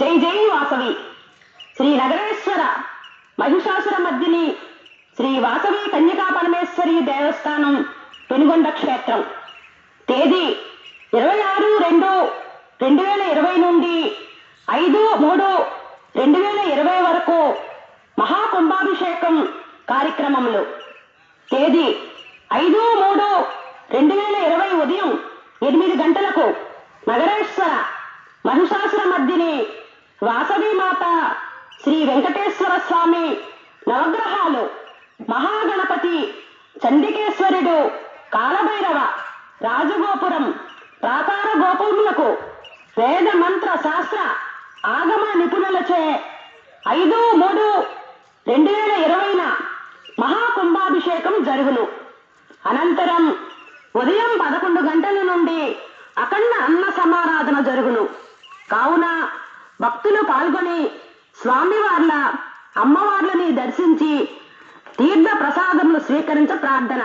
జై జై వాసవి. శ్రీ నగరేశ్వర మహిషాసుర మధ్యని శ్రీ వాసవి కన్యకా పరమేశ్వరి దేవస్థానం పెనుగొండ క్షేత్రం. తేదీ ఇరవై ఆరు రెండు రెండు వేల ఇరవై నుండి ఐదు మూడు రెండు వేల ఇరవై వరకు మహాకుంభాభిషేకం కార్యక్రమములు. తేదీ ఐదు మూడు రెండు వేల ఇరవై ఉదయం ఎనిమిది గంటలకు నగరేశ్వర మహిషాసుర వాసవి మాత శ్రీ వెంకటేశ్వర స్వామి నవగ్రహాలు మహాగణపతి చండికేశ్వరుడు కాలభైరవ రాజగోపురం ప్రాకార గోపురములకు వేద మంత్ర శాస్త్ర ఆగమ నిపుణులచే ఐదు మూడు రెండు వేల ఇరవైన మహాకుంభాభిషేకం జరుగును. అనంతరం ఉదయం పదకొండు గంటల నుండి అఖండ అన్న సమారాధన జరుగును. కావున భక్తులు పాల్గొని స్వామివార్ల అమ్మవార్లని దర్శించి తీర్థ ప్రసాదములు స్వీకరించ ప్రార్థన.